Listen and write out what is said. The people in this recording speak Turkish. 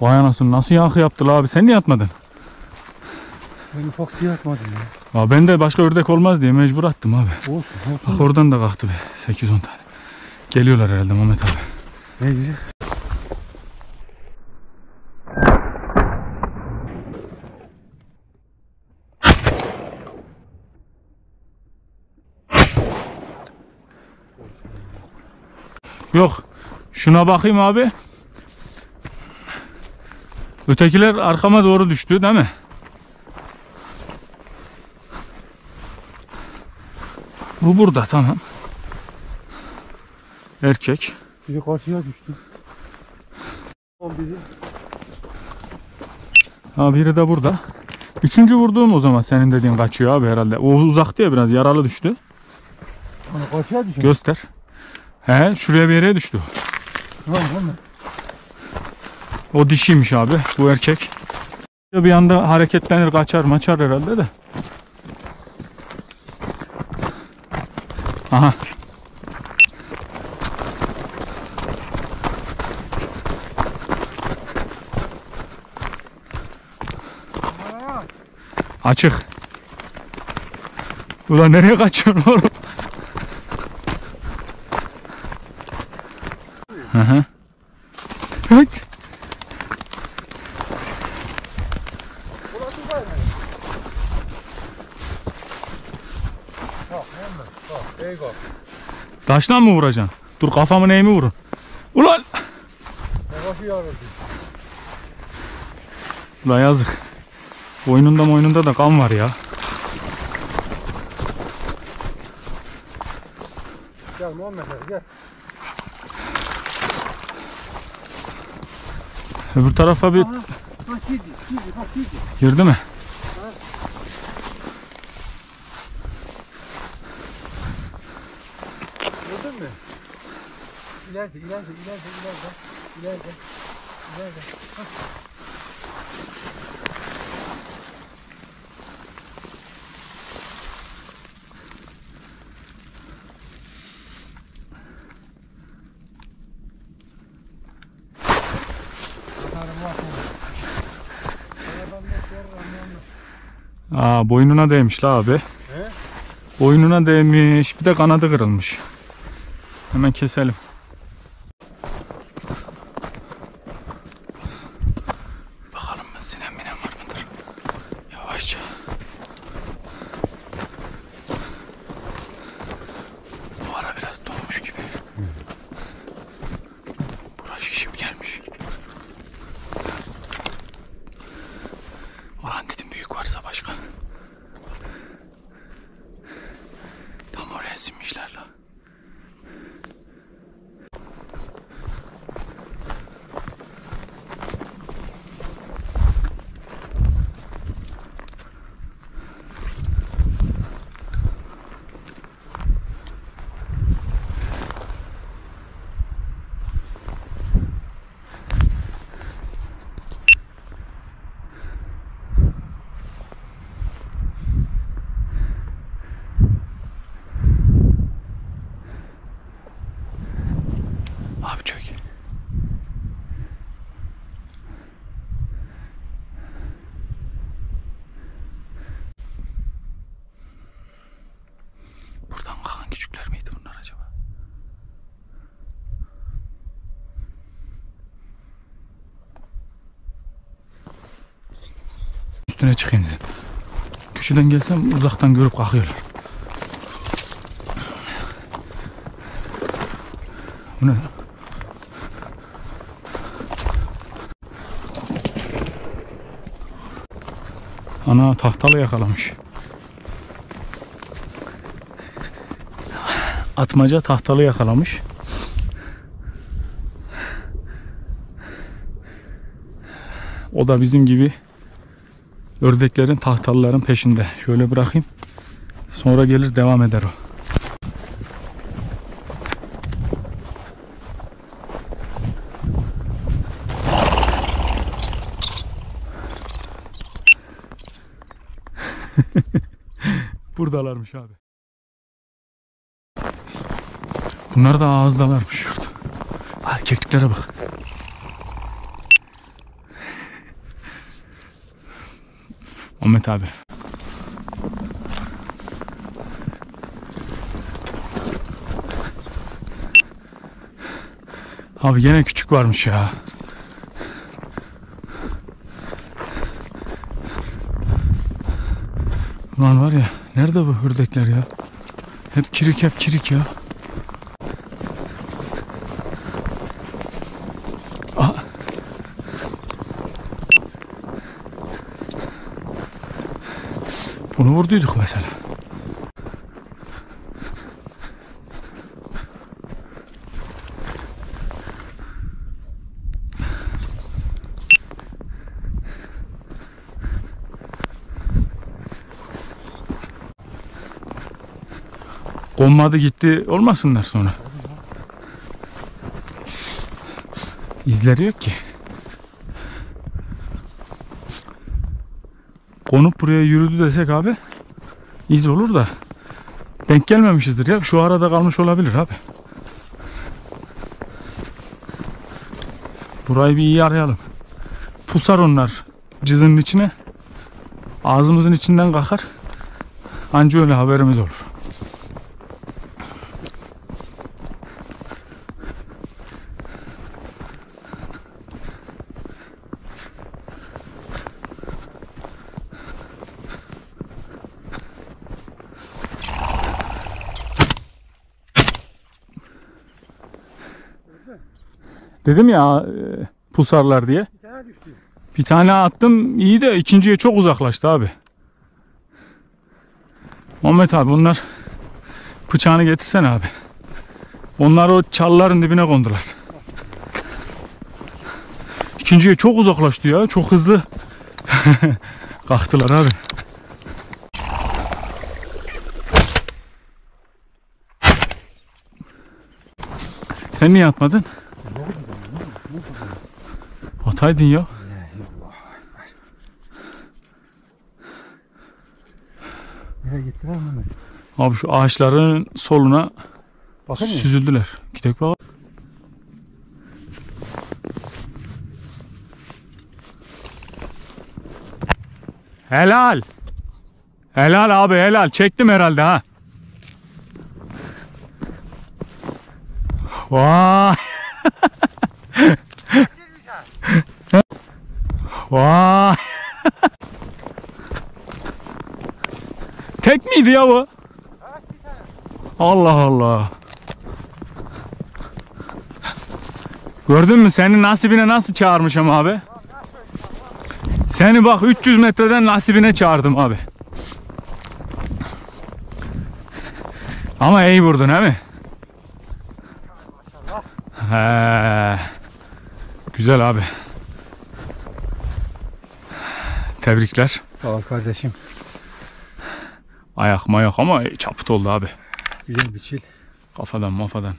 Vay anasını nasıl yankı yaptı la abi sen niye atmadın? Ben ufak diye atmadım ya. Aa, ben de başka ördek olmaz diye mecbur attım abi. Olsun olsun. Bak oradan da kalktı be 8-10 tane. Geliyorlar herhalde Mehmet abi. Ne diyecek? Yok. Şuna bakayım abi. Ötekiler arkama doğru düştü değil mi? Bu burada tamam. Erkek. Biri karşıya düştü. Biri. Ha biri de burada. Üçüncü vurduğum o zaman senin dediğin kaçıyor abi herhalde. O uzaktı ya biraz yaralı düştü. Hani karşıya düştü. Göster. He şuraya bir yere düştü. Tamam tamam. O dişiymiş abi. Bu erkek. Bir anda hareketlenir kaçar maçar herhalde de. Aha. Açık. Ulan nereye kaçıyorsun oğlum? Hı hı. Evet. Taşla mı vuracaksın? Dur kafamı neyimi vurun. Ulan! Ulan yazık. Boynunda moynunda da kan var ya. Gel Muhammed gel. Öbür tarafa bir Bak girdi, girdi, bak girdi. girdi mi? Gördün İleride, ileride, ileride, ileride. İleride, ileride. Hah. Aa boynuna değmiş la abi. He? Boynuna değmiş. Bir de kanadı kırılmış. Hemen keselim. Yavaşça. Bu ara biraz dolmuş gibi. Bura şişim gelmiş. Ulan dedim büyük varsa başka. Tam oraya sinmişler la. Abi çok iyi. Buradan kalkan küçükler miydi bunlar acaba? Üstüne çıkayım dedim. Köşeden gelsem uzaktan görüp kalkıyorlar. Bu ne? Ana tahtalı yakalamış. Atmaca tahtalı yakalamış. O da bizim gibi ördeklerin tahtalıların peşinde. Şöyle bırakayım. Sonra gelir devam eder o. Buradalarmış abi. Bunlar da ağızdalarmış şurada. Erkeklere bak. Ahmet abi. Abi gene küçük varmış ya. Ulan var ya nerede bu hürdekler ya? Hep kirik hep kirik ya. Bunu vurduyduk mesela. Konmadı gitti olmasınlar sonra. İzleri yok ki. Konup buraya yürüdü desek abi iz olur da denk gelmemişizdir ya. Şu arada kalmış olabilir abi. Burayı bir iyi arayalım. Pusar onlar cızının içine. Ağzımızın içinden kalkar. Anca öyle haberimiz olur. Dedim ya e, pusarlar diye. Bir tane düştü. Bir tane attım iyi de ikinciye çok uzaklaştı abi. Muhammed abi bunlar bıçağını getirsene abi. Onlar o çalların dibine kondular. İkinciye çok uzaklaştı ya. Çok hızlı kalktılar abi. Sen niye atmadın? Ataydın ya. Nereye gitti lan Mehmet? Abi şu ağaçların soluna Bakın süzüldüler. Gidelim bak. Helal. Helal abi helal. Çektim herhalde ha. Vay. Vay. Tek miydi ya bu? Allah Allah. Gördün mü seni nasibine nasıl çağırmışım abi? Seni bak 300 metreden nasibine çağırdım abi. Ama iyi vurdun he mi? He. Güzel abi. Tebrikler. Sağ ol kardeşim. Ayak mayak ama çaput oldu abi. Güzel bir çil. Kafadan mafadan.